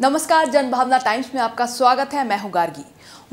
नमस्कार, जनभावना टाइम्स में आपका स्वागत है। मैं हूँ गार्गी।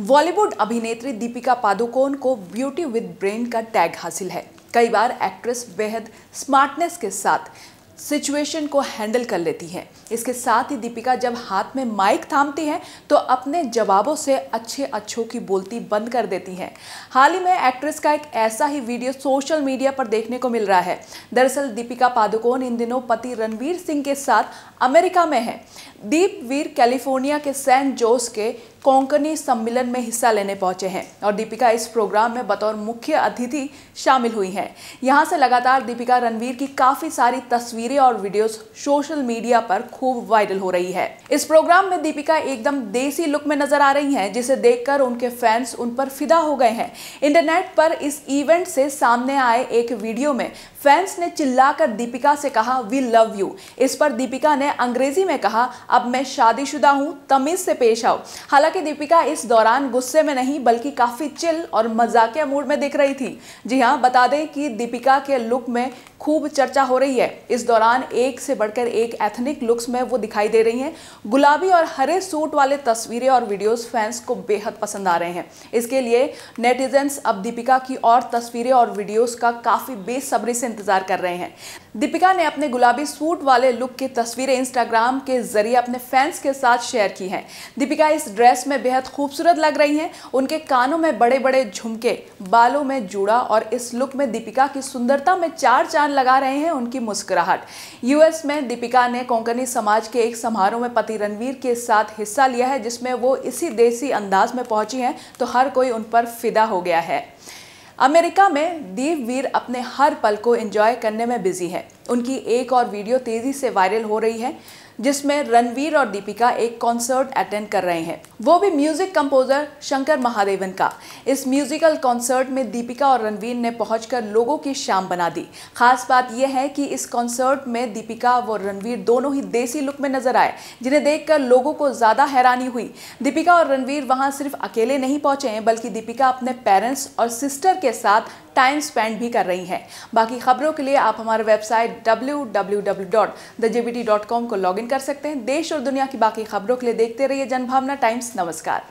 बॉलीवुड अभिनेत्री दीपिका पादुकोण को ब्यूटी विद ब्रेन का टैग हासिल है। कई बार एक्ट्रेस बेहद स्मार्टनेस के साथ सिचुएशन को हैंडल कर लेती हैं। इसके साथ ही दीपिका जब हाथ में माइक थामती हैं तो अपने जवाबों से अच्छे अच्छों की बोलती बंद कर देती हैं। हाल ही में एक्ट्रेस का एक ऐसा ही वीडियो सोशल मीडिया पर देखने को मिल रहा है। दरअसल दीपिका पादुकोण इन दिनों पति रणवीर सिंह के साथ अमेरिका में है। दीप वीर कैलिफ़ोर्निया के सैन जोस के कोंकणी सम्मेलन में हिस्सा लेने पहुँचे हैं और दीपिका इस प्रोग्राम में बतौर मुख्य अतिथि शामिल हुई हैं। यहाँ से लगातार दीपिका रणवीर की काफ़ी सारी तस्वीरें और वीडियोस सोशल मीडिया पर खूब वायरल हो रही है। इस प्रोग्राम में दीपिका एकदम देसी लुक में नज़र आ रही हैं, जिसे देखकर उनके फैंस उन पर फिदा हो गए हैं। इंटरनेट पर इस इवेंट से सामने आए एक वीडियो में फैंस ने चिल्लाकर दीपिका से कहा वी लव यू इस पर दीपिका ने अंग्रेज़ी में कहा, अब मैं शादीशुदा हूँ, तमीज से पेश आओ। हालाँकि दीपिका इस दौरान गुस्से में नहीं, बल्कि काफ़ी चिल और मजाकिया मूड में दिख रही थी। जी हाँ बता दें कि दीपिका के लुक में खूब चर्चा हो रही है। इस दौरान एक से बढ़कर एक एथनिक लुक्स में वो दिखाई दे रही हैं। गुलाबी और हरे सूट वाले तस्वीरें और वीडियोस फैंस को बेहद पसंद आ रहे हैं। इसके लिए नेटिजन्स अब दीपिका की और तस्वीरें और वीडियोस का काफ़ी बेसब्री से इंतज़ार कर रहे हैं। दीपिका ने अपने गुलाबी सूट वाले लुक की तस्वीरें इंस्टाग्राम के ज़रिए अपने फैंस के साथ शेयर की हैं। दीपिका इस ड्रेस में बेहद खूबसूरत लग रही हैं। उनके कानों में बड़े बड़े झुमके, बालों में जूड़ा और इस लुक में दीपिका की सुंदरता में चार चाँद लगा रहे हैं, उनकी मुस्कुराहट। यूएस में दीपिका ने कोंकणी समाज के एक समारोह में पति रणवीर के साथ हिस्सा लिया है, जिसमें वो इसी देसी अंदाज में पहुँची हैं तो हर कोई उन पर फिदा हो गया है। अमेरिका में दीप वीर अपने हर पल को एंजॉय करने में बिज़ी है। उनकी एक और वीडियो तेज़ी से वायरल हो रही है। जिसमें रणवीर और दीपिका एक कॉन्सर्ट अटेंड कर रहे हैं। वो भी म्यूज़िक कंपोजर शंकर महादेवन का। इस म्यूजिकल कॉन्सर्ट में दीपिका और रणवीर ने पहुंचकर लोगों की शाम बना दी। खास बात यह है कि इस कॉन्सर्ट में दीपिका व रणवीर दोनों ही देसी लुक में नज़र आए, जिन्हें देखकर लोगों को ज़्यादा हैरानी हुई। दीपिका और रणवीर वहाँ सिर्फ़ अकेले नहीं पहुँचे हैं, बल्कि दीपिका अपने पेरेंट्स और सिस्टर के साथ टाइम स्पेंड भी कर रही हैं। बाकी खबरों के लिए आप हमारे वेबसाइट www.thejbt.com को कर सकते हैं। देश और दुनिया की बाकी खबरों के लिए देखते रहिए जनभावना टाइम्स। नमस्कार।